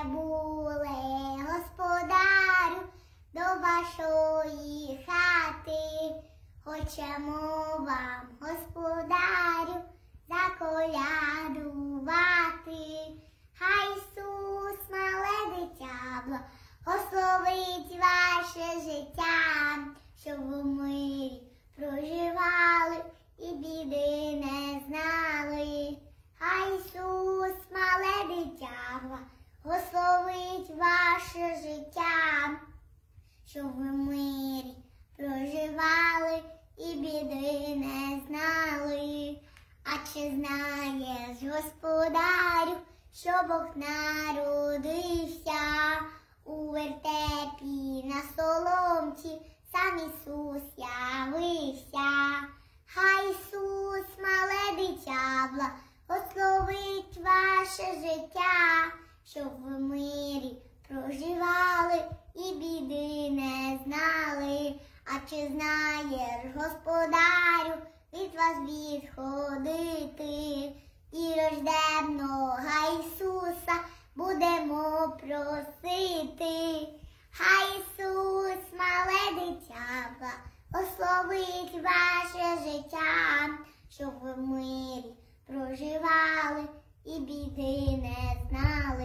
прибули, господарю, до вашої хати. Хочемо вам, господарю, заколядувати. Хай Ісус, мале дитя, благословить ваше життя, щоб ви мирі проживали і біди не знали. Хай Ісус, мале дитя, благословить ваше життя, щоб ви мирі проживали і біди не знали. А чи знаєш, господарю, що Бог народився у вертепі на соломці, сам Ісус явився. Хай Ісус, мале дитя, благословить ваше життя, щоб в мирі проживали і біди не знали. А чи знаєш, господарю, від вас відходити і рожденного Ісуса будемо просити. Хай Ісус, мале дитя, благословить ваше життя, щоб ви в мирі проживали і біди не знали.